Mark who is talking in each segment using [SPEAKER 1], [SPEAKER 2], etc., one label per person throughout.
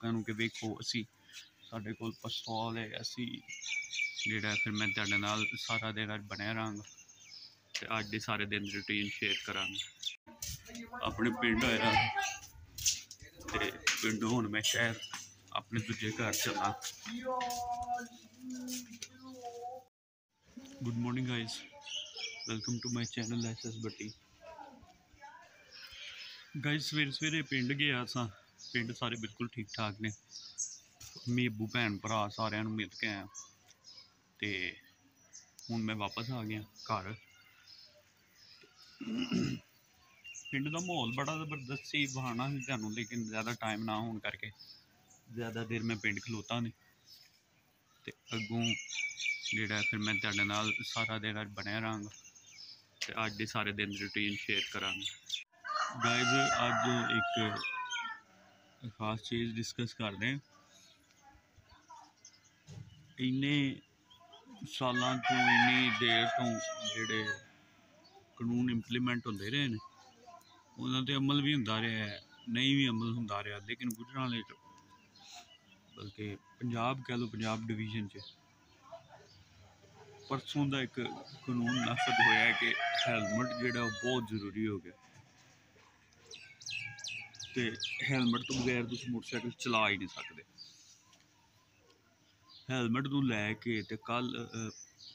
[SPEAKER 1] ਲੋਕਾਂ ਨੂੰ ਕਿ ਵੇਖੋ, ਅਸੀਂ ਸਾਡੇ ਕੋਲ ਪਿਸਤੌਲ ਹੈ ਅਸੀਂ ਜਿਹੜਾ ਫਿਰ ਮੈਂ ਤੁਹਾਡੇ ਨਾਲ ਸਾਰਾ ਦਿਨ ਅੱਜ ਬਣਿਆ ਰਹਾਂਗਾ ਤੇ ਅੱਜ ਦੇ ਸਾਰੇ ਦਿਨ ਦੀ ਰੁਟੀਨ ਸ਼ੇਅਰ ਕਰਾਂਗਾ। ਆਪਣੇ ਪਿੰਡ ਆਇਆ ਤੇ ਪਿੰਡੋਂ ਹੁਣ ਮੈਂ ਸ਼ਹਿਰ ਆਪਣੇ ਦੂਜੇ ਘਰ ਚੱਲਾਂ। Good morning guys welcome to my channel S S Batti guys ਸਵੇਰੇ ਸਵੇਰੇ ਪਿੰਡ ਗਿਆ ਸਾਂ। ਪਿੰਡ ਸਾਰੇ ਬਿਲਕੁਲ ਠੀਕ ਠਾਕ ਨੇ ਮੇਬੂ ਭੈਣ, ਭਰਾ ਸਾਰਿਆਂ ਨੂੰ ਮਿਲ ਕੇ ਆਇਆ। ਤੇ ਹੁਣ ਮੈਂ ਵਾਪਸ ਆ ਗਿਆ ਘਰ। ਪਿੰਡ ਦਾ ਮਾਹੌਲ ਬੜਾ ਜ਼ਬਰਦਸਤ ਸੀ ਬਹਾਨਾ ਸੀ ਤੁਹਾਨੂੰ ਲੇਕਿਨ ਜ਼ਿਆਦਾ ਟਾਈਮ ਨਾ ਹੋਣ ਕਰਕੇ ਜ਼ਿਆਦਾ ਦੇਰ ਮੈਂ ਪਿੰਡ ਖਲੋਤਾ ਨਹੀਂ ਤੇ ਅੱਗੋਂ ਜਿਹੜਾ ਫਿਰ ਮੈਂ ਤੁਹਾਡੇ ਨਾਲ ਸਾਰਾ ਦਿਨ ਅੱਜ ਬਣਿਆ ਰਹਾਂਗਾ ਤੇ ਅੱਜ ਦੇ ਸਾਰੇ ਦਿਨ ਦੀ ਰੁਟੀਨ ਸ਼ੇਅਰ ਕਰਾਂਗਾ। ਗਾਇਜ਼ ਅੱਜ ਇੱਕ ਖਾਸ ਚੀਜ਼ ਡਿਸਕਸ ਕਰਦੇ ਹਾਂ। ਇੰਨੇ ਸਾਲਾਂ ਤੋਂ, ਇੰਨੀ ਦੇਰ ਤੋਂ ਜਿਹੜੇ ਕਾਨੂੰਨ ਇੰਪਲੀਮੈਂਟ ਹੁੰਦੇ ਰਹੇ ਨੇ, ਉਹਨਾਂ ਤੇ ਅਮਲ ਵੀ ਹੁੰਦਾ ਰਿਹਾ ਹੈ, ਨਹੀਂ ਵੀ ਅਮਲ ਹੁੰਦਾ ਰਿਹਾ, ਲੇਕਿਨ ਗੁਜਰਾਂਵਾਲੇ ਚ ਬਲਕਿ ਪੰਜਾਬ ਕਹਿ ਲਓ, ਪੰਜਾਬ ਡਿਵੀਜ਼ਨ 'ਚ ਪਰਸੋਂ ਦਾ ਇੱਕ ਕਾਨੂੰਨ ਨਾਫਦ ਹੋਇਆ ਕਿ ਹੈਲਮਟ ਜਿਹੜਾ ਉਹ ਬਹੁਤ ਜ਼ਰੂਰੀ ਹੋ ਗਿਆ। ਤੇ ਹੈਲਮਟ ਤੋਂ ਬਗੈਰ ਤੁਸੀਂ ਮੋਟਰਸਾਈਕਲ ਚਲਾ ਹੀ ਨਹੀਂ ਸਕਦੇ। ਹੈਲਮਟ ਨੂੰ ਲੈ ਕੇ ਤੇ ਕੱਲ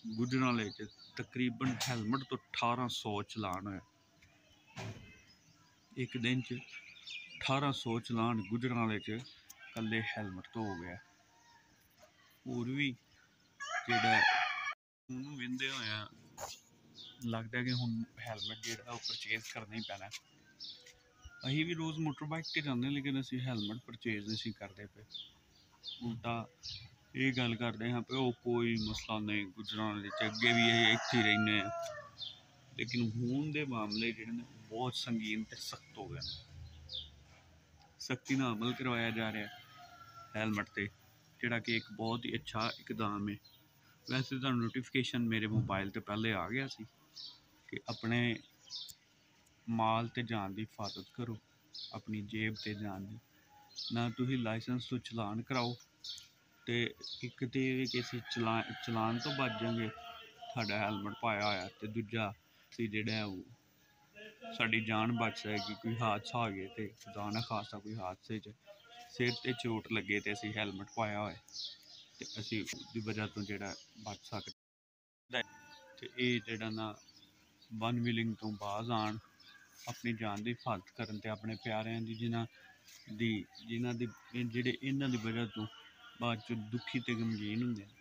[SPEAKER 1] ਗੁਜਰਾਂਵਾਲੇ 'ਚ ਤਕਰੀਬਨ ਹੈਲਮਟ ਤੋਂ 1800 ਚਲਾਨ ਹੋਇਆ। ਇੱਕ ਦਿਨ 'ਚ 1800 ਚਲਾਨ ਗੁਜਰਾਂਵਾਲੇ 'ਚ ਕੱਲੇ ਹੈਲਮਟ ਤੋਂ ਹੋ ਗਿਆ। ਹੋਰ ਵੀ ਜਿਹੜਾ ਉਹਨੂੰ ਵਿੰਦੇ ਹੋਇਆ ਲੱਗਦਾ ਕਿ ਹੁਣ ਹੈਲਮਟ ਜਿਹੜਾ ਉਹ ਪਰਚੇਜ਼ ਕਰਨਾ ਹੀ ਪੈਣਾ। ਅਸੀਂ ਵੀ ਰੋਜ਼ ਮੋਟਰ ਬਾਈਕ ਤੇ ਜਾਂਦੇ ਲੇਕਿਨ ਅਸੀਂ ਹੈਲਮਟ ਪਰਚੇਜ਼ ਨਹੀਂ ਸੀ ਕਰਦੇ ਪਏ। ਉਲਟਾ ਇਹ ਗੱਲ ਕਰਦੇ ਹਾਂ ਪਏ ਉਹ ਕੋਈ ਮਸਲਾ ਨਹੀਂ ਗੁਜਰਾਂ ਦੇ ਅੱਗੇ ਵੀ ਇਹ ਇੱਥੇ ਰਹਿੰਦੇ ਆ ਲੇਕਿਨ ਹੁਣ ਦੇ ਮਾਮਲੇ ਜਿਹੜੇ ਨੇ, ਬਹੁਤ ਸੰਗੀਨ ਤੇ ਸਖਤ ਹੋ ਗਏ ਨੇ। ਸਖਤੀ ਨਾਲ ਅਮਲ ਕਰਵਾਇਆ ਜਾ ਰਿਹਾ ਹੈਲਮਟ ਤੇ, ਜਿਹੜਾ ਕਿ ਇੱਕ ਬਹੁਤ ਹੀ ਅੱਛਾ ਇਕਦਾਮ ਹੈ। ਵੈਸੇ ਤਾਂ ਨੋਟੀਫਿਕੇਸ਼ਨ ਮੇਰੇ ਮੋਬਾਈਲ ਤੇ ਪਹਿਲੇ ਆ ਗਿਆ ਸੀ ਕਿ ਆਪਣੇ ਮਾਲ ਤੇ ਜਾਣ ਦੀ ਹਿਫਾਜ਼ਤ ਕਰੋ, ਆਪਣੀ ਜੇਬ ਤੇ ਜਾਣ ਦੀ। ਨਾ ਤੁਸੀਂ ਲਾਇਸੈਂਸ ਤੋਂ ਚਲਾਨ ਕਰਾਓ ਤੇ ਇੱਕ ਤੇ ਇਹ ਕਿ ਅਸੀਂ ਚਲਾ, ਚਲਾਨ ਤੋਂ ਬਚ ਜਾਵਾਂਗੇ ਤੁਹਾਡਾ ਹੈਲਮਟ ਪਾਇਆ ਹੋਇਆ ਤੇ ਦੂਜਾ ਸੀ ਜਿਹੜਾ ਉਹ ਸਾਡੀ ਜਾਨ ਬਚ ਜਾਏਗੀ, ਕੋਈ ਹਾਦਸਾ ਹੋ ਗਿਆ ਤੇ ਖੁਦਾ ਨਾ ਖਾਸਾ ਕੋਈ ਹਾਦਸੇ 'ਚ ਸਿਰ ਤੇ ਚੋਟ ਲੱਗੇ ਤੇ ਅਸੀਂ ਹੈਲਮਟ ਪਾਇਆ ਹੋਇਆ ਤੇ ਅਸੀਂ ਦੀ ਵਜ੍ਹਾ ਤੋਂ ਜਿਹੜਾ ਬਚ ਸਕਦੇ। ਤੇ ਇਹ ਜਿਹੜਾ ਨਾ ਵਨ ਵਿਲਿੰਗ ਤੋਂ ਬਾਜ਼ ਆਣ ਆਪਣੀ ਜਾਨ ਦੀ ਹਿਫਾਜ਼ਤ ਕਰਨ ਤੇ ਆਪਣੇ ਪਿਆਰਿਆਂ ਦੀ, ਜਿਨ੍ਹਾਂ ਦੀ ਜਿਨ੍ਹਾਂ ਦੀ, ਜਿਹੜੇ ਇਹਨਾਂ ਦੀ ਵਜ੍ਹਾ ਤੋਂ ਬਾਅਦ ਚ ਦੁਖੀ ਤੇ ਗਮਗੀਨ ਹੁੰਦੇ ਨੇ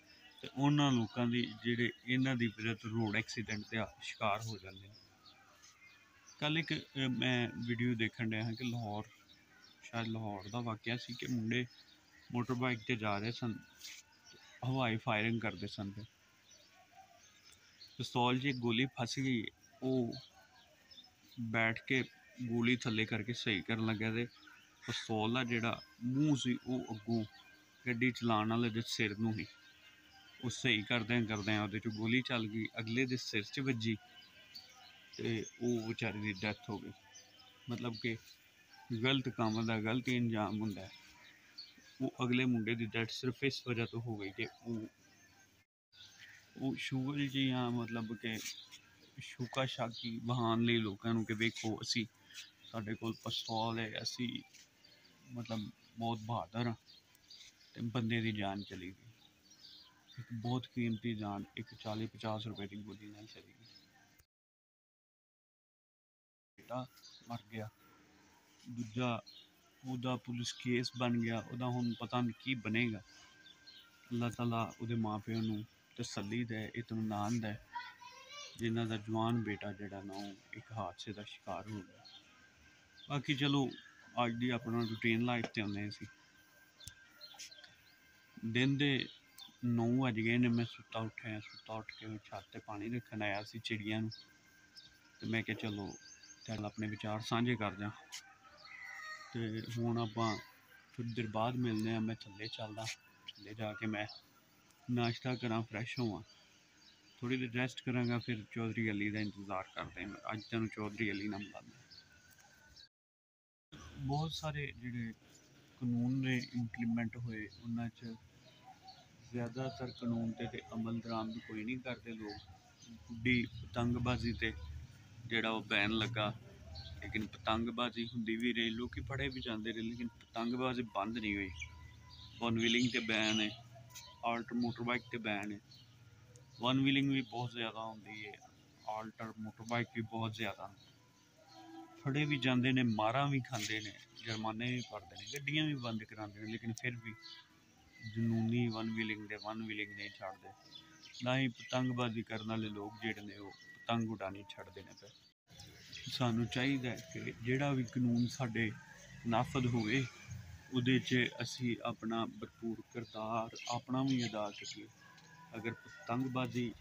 [SPEAKER 1] ਤੇ ਉਹਨਾਂ ਲੋਕਾਂ ਦੀ ਜਿਹੜੇ ਇਹਨਾਂ ਦੀ ਵਜ੍ਹਾ ਤੋਂ ਰੋਡ ਐਕਸੀਡੈਂਟ ਦੇ ਸ਼ਿਕਾਰ ਹੋ ਜਾਂਦੇ ਨੇ ਕੱਲ ਇੱਕ ਮੈਂ ਵੀਡੀਓ ਦੇਖਣ ਰਿਹਾ ਹਾਂ ਕਿ ਲਾਹੌਰ, ਸ਼ਾਇਦ ਲਾਹੌਰ ਦਾ ਵਾਕਿਆ ਸੀ ਕਿ ਮੁੰਡੇ ਮੋਟਰ ਬਾਈਕ ਤੇ ਜਾ ਰਹੇ ਸਨ, ਹਵਾਈ ਫਾਇਰਿੰਗ ਕਰਦੇ ਸਨ। ਤੇ ਪਿਸਤੌਲ 'ਚ ਇੱਕ ਗੋਲੀ ਫਸ ਗਈ, ਉਹ ਬੈਠ ਕੇ ਗੋਲੀ ਥੱਲੇ ਕਰਕੇ ਸਹੀ ਕਰਨ ਲੱਗਿਆ ਤੇ ਪਿਸਤੌਲ ਦਾ ਜਿਹੜਾ ਮੂੰਹ ਸੀ ਉਹ ਅੱਗੋਂ ਗੱਡੀ ਚਲਾਉਣ ਵਾਲੇ ਦੇ ਸਿਰ ਨੂੰ ਹੀ ਉਹ ਸਹੀ ਕਰਦਿਆਂ ਕਰਦਿਆਂ ਉਹਦੇ 'ਚ ਗੋਲੀ ਚੱਲ ਗਈ, ਅਗਲੇ ਦੇ ਸਿਰ 'ਚ ਵੱਜੀ ਤੇ ਉਹ ਵਿਚਾਰੇ ਦੀ ਡੈਥ ਹੋ ਗਈ। ਮਤਲਬ ਕਿ ਗਲਤ ਕੰਮ ਦਾ ਗਲਤ ਇੰਜਾਮ ਹੁੰਦਾ ਉਹ ਅਗਲੇ ਮੁੰਡੇ ਦੀ ਡੈਥ ਸਿਰਫ ਇਸ ਵਜ੍ਹਾ ਤੋਂ ਹੋ ਗਈ ਕਿ ਉਹ ਉਹ ਸ਼ੂਗਰ ਜੀ ਆ, ਮਤਲਬ ਕਿ ਸ਼ੂਕਾ ਸ਼ਾਕੀ ਬਹਾਨ ਲਈ ਲੋਕਾਂ ਨੂੰ ਕਿ ਵੇਖੋ ਅਸੀਂ ਸਾਡੇ ਕੋਲ ਪਿਸਤੌਲ ਹੈ, ਅਸੀਂ ਮਤਲਬ ਬਹੁਤ ਬਹਾਦਰ ਹਾਂ ਤੇ ਬੰਦੇ ਦੀ ਜਾਨ ਚਲੀ ਗਈ। ਇੱਕ ਬਹੁਤ ਕੀਮਤੀ ਜਾਨ, ਇੱਕ 40 50 ਰੁਪਏ ਦੀ ਗੋਲੀ ਨਾਲ ਚਲੀ ਗਈ। ਬੇਟਾ ਮਰ ਗਿਆ। ਦੂਜਾ ਉਹਦਾ ਪੁਲਿਸ ਕੇਸ ਬਣ ਗਿਆ, ਉਹਦਾ ਹੁਣ ਪਤਾ ਨਹੀਂ ਕੀ ਬਣੇਗਾ। ਅੱਲਾਹ ਤਾਲਾ ਉਹਦੇ ਮਾਪਿਆਂ ਨੂੰ ਤਸੱਲੀ ਦੇ ਇਤਮਾਨ ਦੇ। ਜਿਨ੍ਹਾਂ ਦਾ ਜਵਾਨ ਬੇਟਾ ਜਿਹੜਾ ਨਾ ਉਹ ਇੱਕ ਹਾਦਸੇ ਦਾ ਸ਼ਿਕਾਰ ਹੋ ਗਿਆ। ਬਾਕੀ ਚਲੋ, ਅੱਜ ਦੀ ਆਪਣਾ ਰੂਟੀਨ ਲਾਈਫ ਤੇ ਆਉਂਦੇ ਸੀ ਦਿਨ ਦੇ 9 ਵਜ ਗਏ ਨੇ, ਮੈਂ ਸੁੱਤਾ ਉੱਠਿਆ, ਸੁੱਤਾ ਉੱਠ ਕੇ ਛੱਤ ਤੇ ਪਾਣੀ ਰੱਖਣ ਆਇਆ ਸੀ ਚਿੜੀਆਂ ਨੂੰ। ਤੇ ਮੈਂ ਕਿਹਾ ਚਲੋ, ਚੱਲ ਆਪਣੇ ਵਿਚਾਰ ਸਾਂਝੇ ਕਰ ਜਾ ਤੇ ਹੁਣ ਆਪਾਂ ਥੋੜੀ ਦੇਰ ਬਾਅਦ ਮਿਲਦੇ ਆ ਮੈਂ ਥੱਲੇ ਚੱਲਦਾ, ਥੱਲੇ ਜਾ ਕੇ ਮੈਂ ਨਾਸ਼ਤਾ ਕਰਾਂ ਫਰੈਸ਼ ਹੋਵਾਂ। ਥੋੜੀ ਦੇਰ ਰੈਸਟ ਕਰਾਂਗਾ, ਫਿਰ ਚੌਧਰੀ ਅਲੀ ਦਾ ਇੰਤਜ਼ਾਰ ਕਰਦੇ ਹਾਂ। ਅੱਜ ਤੁਹਾਨੂੰ ਚੌਧਰੀ ਅਲੀ ਨਾਲ ਮਿਲਾਂਗਾ। ਬਹੁਤ ਸਾਰੇ ਜਿਹੜੇ ਕਾਨੂੰਨ ਨੇ ਇੰਪਲੀਮੈਂਟ ਹੋਏ, ਉਹਨਾਂ 'ਚ ਜ਼ਿਆਦਾਤਰ ਕਾਨੂੰਨ ਤੇ ਤੇ ਅਮਲ ਦਰਾਮਦ ਕੋਈ ਨਹੀਂ ਕਰਦੇ ਲੋਕ। ਗੁੱਡੀ ਪਤੰਗਬਾਜ਼ੀ ਤੇ ਜਿਹੜਾ ਉਹ ਬੈਨ ਲੱਗਾ, ਲੇਕਿਨ ਪਤੰਗਬਾਜ਼ੀ ਹੁੰਦੀ ਵੀ ਰਹੀ, ਲੋਕੀ ਫੜੇ ਵੀ ਜਾਂਦੇ ਰਹੇ, ਲੇਕਿਨ ਪਤੰਗਬਾਜ਼ੀ ਬੰਦ ਨਹੀਂ ਹੋਈ। ਵਨ ਵੀਲਿੰਗ ਤੇ ਬੈਨ ਹੈ ਆਲਟੋ ਮੋਟਰ ਬਾਈਕ ਤੇ ਬੈਨ ਹੈ। ਵਨ ਵੀਲਿੰਗ ਵੀ ਬਹੁਤ ਜ਼ਿਆਦਾ ਹੁੰਦੀ ਹੈ ਆਲਟਰ ਮੋਟਰਬਾਈਕ ਵੀ ਬਹੁਤ ਜ਼ਿਆਦਾ ਫੜੇ ਵੀ ਜਾਂਦੇ ਨੇ, ਮਾਰਾਂ ਵੀ ਖਾਂਦੇ ਨੇ, ਜੁਰਮਾਨੇ ਵੀ ਭਰਦੇ ਨੇ, ਗੱਡੀਆਂ ਵੀ ਬੰਦ ਕਰਾਉਂਦੇ ਨੇ, ਲੇਕਿਨ ਫਿਰ ਵੀ ਜਨੂਨੀ ਵਨ ਵੀਲਿੰਗ ਦੇ ਵਨ ਵੀਲਿੰਗ ਨਹੀਂ ਛੱਡਦੇ। ਨਾ ਹੀ ਪਤੰਗਬਾਜ਼ੀ ਕਰਨ ਵਾਲੇ ਲੋਕ ਜਿਹੜੇ ਨੇ ਉਹ ਪਤੰਗ ਉਡਾਣੀ ਛੱਡਦੇ ਨੇ ਫਿਰ। ਸਾਨੂੰ ਚਾਹੀਦਾ ਕਿ ਜਿਹੜਾ ਵੀ ਕਾਨੂੰਨ ਸਾਡੇ ਨਾਫਦ ਹੋਵੇ, ਉਹਦੇ 'ਚ ਅਸੀਂ ਆਪਣਾ ਭਰਪੂਰ ਕਿਰਦਾਰ ਆਪਣਾ ਵੀ ਅਦਾ ਕਰੀਏ। ਅਗਰ ਪਤੰਗਬਾਜ਼ੀ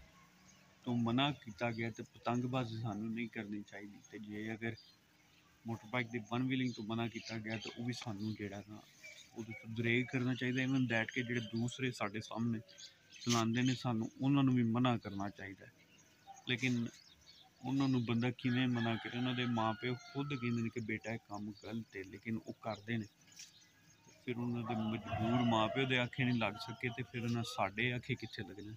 [SPEAKER 1] ਤੋਂ ਮਨਾ ਕੀਤਾ ਗਿਆ ਤੇ ਪਤੰਗਬਾਜ਼ੀ ਸਾਨੂੰ ਨਹੀਂ ਕਰਨੀ ਚਾਹੀਦੀ ਤੇ ਜੇ ਅਗਰ ਮੋਟਰਬਾਈਕ ਦੀ ਵਨ ਵੀਲਿੰਗ ਤੋਂ ਮਨਾ ਕੀਤਾ ਗਿਆ ਤਾਂ ਉਹ ਵੀ ਸਾਨੂੰ ਜਿਹੜਾ ਨਾ ਉਹਦੇ ਤੋਂ ਦਰੇਗ ਕਰਨਾ ਚਾਹੀਦਾ ਇਵਨ ਦੈਟ ਕਿ ਜਿਹੜੇ ਦੂਸਰੇ ਸਾਡੇ ਸਾਹਮਣੇ ਚਲਾਉਂਦੇ ਨੇ ਸਾਨੂੰ ਉਹਨਾਂ ਨੂੰ ਵੀ ਮਨਾ ਕਰਨਾ ਚਾਹੀਦਾ। ਲੇਕਿਨ ਉਹਨਾਂ ਨੂੰ ਬੰਦਾ ਕਿਵੇਂ ਮਨਾ ਕਰੇ? ਉਹਨਾਂ ਦੇ ਮਾਪੇ ਖੁਦ ਕਹਿੰਦੇ ਨੇ ਕਿ ਬੇਟਾ ਇਹ ਕੰਮ ਗਲਤ ਹੈ, ਲੇਕਿਨ ਉਹ ਕਰਦੇ ਨੇ। ਫਿਰ ਉਹਨਾਂ ਦੇ ਮਜਬੂਰ ਮਾਪਿਓ ਦੇ ਆਖੇ ਨਹੀਂ ਲੱਗ ਸਕੇ ਤੇ ਫਿਰ ਉਹਨਾਂ ਸਾਡੇ ਆਖੇ ਕਿੱਥੇ ਲੱਗਣਾ?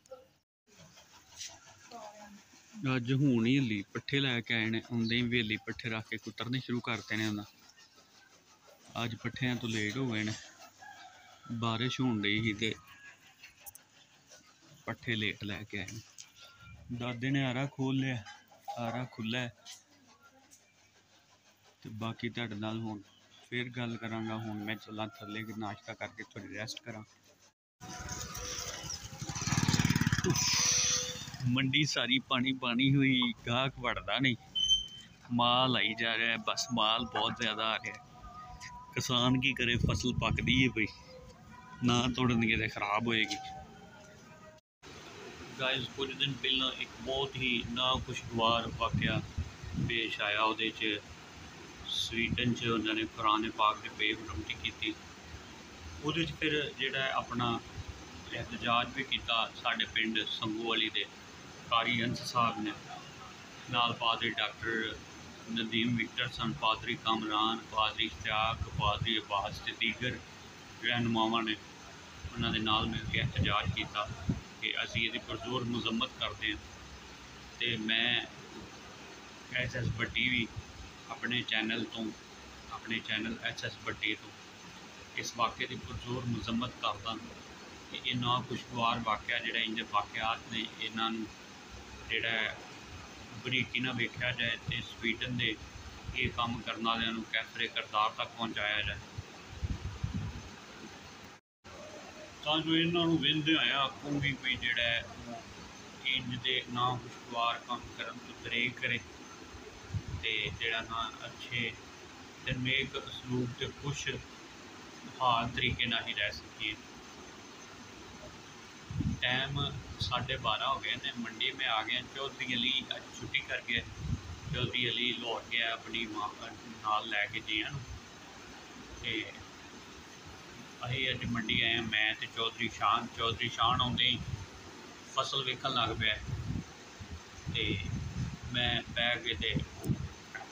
[SPEAKER 1] ਅੱਜ ਹੁਣ ਹੀ ਹਲੀ ਪੱਠੇ ਲੈ ਕੇ ਆਏ ਨੇ ਹੁੰਦੇ ਹੀ ਵੇਲੀ ਪੱਠੇ ਰੱਖ ਕੇ ਕੁੱਤਰਨੇ ਸ਼ੁਰੂ ਕਰਤੇ ਨੇ ਉਹਨਾਂ। ਅੱਜ ਪੱਠਿਆਂ ਤੋਂ ਲੇਟ ਹੋ ਗਏ ਨੇ, ਬਾਰਿਸ਼ ਹੋਣ ਡਈ ਸੀ ਤੇ ਪੱਠੇ ਲੇਟ ਲੈ ਕੇ ਆਏ ਨੇ। ਦਾਦੇ ਨੇ ਆਰਾ ਖੋਲ ਲਿਆ, ਆਰਾ ਖੁੱਲਾ ਤੇ ਬਾਕੀ ਤੁਹਾਡੇ ਨਾਲ ਹੁਣ ਫਿਰ ਗੱਲ ਕਰਾਂਗਾ, ਹੁਣ ਮੈਂ ਚੱਲਾਂ ਥੱਲੇ ਕਿ ਨਾਸ਼ਤਾ ਕਰਕੇ ਥੋੜੀ ਰੈਸਟ ਕਰਾਂ। ਮੰਡੀ ਸਾਰੀ ਪਾਣੀ ਪਾਣੀ ਹੋਈ, ਗਾਹਕ ਵੜਦਾ ਨਹੀਂ। ਮਾਲ ਆਈ ਜਾ ਰਿਹਾ, ਬਸ ਮਾਲ ਬਹੁਤ ਜ਼ਿਆਦਾ ਆ ਰਿਹਾ। ਕਿਸਾਨ ਕੀ ਕਰੇ, ਫਸਲ ਪੱਕਦੀ ਹੈ ਬਈ। ਨਾ ਤੋੜਨਗੇ ਤੇ ਖਰਾਬ ਹੋਏਗੀ। ਗਾਇਸ ਕੁਝ ਦਿਨ ਪਹਿਲਾਂ ਇੱਕ ਬਹੁਤ ਹੀ ਨਾ ਖੁਸ਼ਗਵਾਰ ਵਾਕਿਆ ਪੇਸ਼ ਆਇਆ ਉਹਦੇ 'ਚ। ਸਵੀਡਨ 'ਚ ਉਹਨਾਂ ਨੇ ਕੁਰਾਨ ਪਾਕ ਦੇ ਬੇਹਰਮਤੀ ਕੀਤੀ। ਉਹਦੇ 'ਚ ਫਿਰ ਜਿਹੜਾ ਆਪਣਾ ਇhtਜਾਜ ਵੀ ਕੀਤਾ ਸਾਡੇ ਪਿੰਡ ਸੰਗੂ ਵਾਲੀ ਦੇ, ਕਾਰੀ ਅੰਸ ਸਾਹਿਬ ਨੇ। ਨਾਲ ਪਾਦਰੀ ਡਾਕਟਰ ਨਦੀਮ ਵਿਕਟਰਸਨ, ਪਾਦਰੀ ਕਾਮਰਾਨ, ਪਾਦਰੀ ਇਸ਼ਤਿਆਕ, ਪਾਦਰੀ ਅਬਾਸ ਤੇ ਦੀਗਰ, ਰਹਿਨੁਮਾਵਾਂ ਨੇ ਉਹਨਾਂ ਦੇ ਨਾਲ ਮਿਲ ਕੇ ਇhtਜਾਜ ਕੀਤਾ ਕਿ ਅਸੀਂ ਇਹਦੀ ਪੁਰਜ਼ੋਰ ਮੁਜ਼ੰਮਤ ਕਰਦੇ ਹਾਂ। ਤੇ ਮੈਂ ਐਸ ਐਸ ਭੱਟੀ ਵੀ ਆਪਣੇ ਚੈਨਲ ਤੋਂ, ਆਪਣੇ ਚੈਨਲ ਐਸ ਐਸ ਭੱਟੀ ਤੋਂ, ਇਸ ਵਾਕਿਆ ਦੀ ਪੁਰਜ਼ੋਰ ਮੁਜ਼ੰਮਤ ਕਰਦਾ ਕਿ ਇਹ ਨਾ ਖੁਸ਼ਗਵਾਰ ਵਾਕਿਆ ਜਿਹੜਾ ਇੰਜ ਵਾਕਿਆਤ ਨੇ ਇਹਨਾਂ ਨੂੰ ਜਿਹੜਾ ਬਰੀਕੀ ਨਾਲ ਵੇਖਿਆ ਜਾਏ ਤੇ ਸਵੀਡਨ ਦੇ ਇਹ ਕੰਮ ਕਰਨ ਵਾਲਿਆਂ ਨੂੰ ਕੈਫਰੇ ਕਰਤਾਰ ਤੱਕ ਪਹੁੰਚਾਇਆ ਜਾਏ। ਤਾਂ ਜੋ ਇਹਨਾਂ ਨੂੰ ਵਿੰਦੇ ਆਇਆ ਆਪੂ ਵੀ ਕੋਈ ਜਿਹੜਾ ਉਹ ਇੰਜ ਦੇ ਨਾ ਖੁਸ਼ਗਵਾਰ ਕੰਮ ਕਰਨ ਤੋਂ ਦਰੇਗ ਕਰੇ। ਤੇ ਜਿਹੜਾ ਨਾ ਅੱਛੇ ਤੇ ਨੇਕ ਅਸਲੂਬ ਤੇ ਖੁਸ਼ ਹਾਲ ਤਰੀਕੇ ਨਾਲ ਹੀ ਰਹਿ ਸਕੀਏ ਟਾਈਮ ਸਾਢੇ ਬਾਰਾਂ ਹੋ ਗਏ ਨੇ ਮੰਡੀ में आ गए चौधरी अली ਅੱਜ ਛੁੱਟੀ ਕਰ ਗਿਆ ਚੌਧਰੀ ਅਲੀ ਲੌਟ ਗਿਆ ਆਪਣੀ ਮਾਂ ਨਾਲ ਲੈ ਕੇ ਜੀਆਂ ਨੂੰ ਤੇ ਅਸੀਂ ਅੱਜ ਮੰਡੀ ਆਏ ਹਾਂ ਮੈਂ ਤੇ ਚੌਧਰੀ ਸ਼ਾਨ ਚੌਧਰੀ ਸ਼ਾਨ ਆਉਂਦੇ ਹੀ ਫਸਲ ਵੇਖਣ ਲੱਗ ਪਿਆ ਤੇ ਮੈਂ ਬਹਿ ਕੇ ਤੇ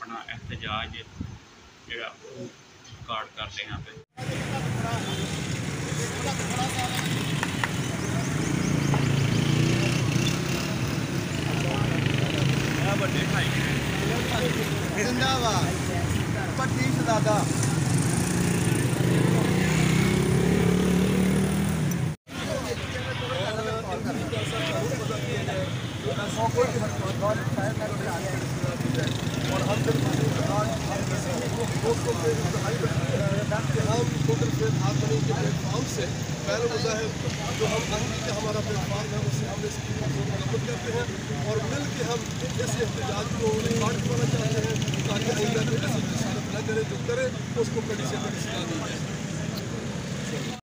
[SPEAKER 1] ਆਪਣਾ ਇhtਜਾਜ ਜਿਹੜਾ ਉਹ ਕਾਰਡ ਕਰਦੇ ਹਾਂ ਫਿਰ ਵੱਡੇ ਖਾਈ
[SPEAKER 2] ਜ਼ਿੰਦਾਬਾਦ। ਪੱਟੀ ਸਦਾਦਾ। हारमोनी के प्लेटफॉर्म से पहले है जो हम अंगी के हमारा प्लेटफॉर्म है उससे हम इस मज़बूत करते हैं और मिल के हम ऐसे एहतजाज को रिकॉर्ड करवाना चाहते हैं, ताकि ऐसी जसारत न करें, जो करें, उसको कड़ी से कड़ी सजा दी जाए।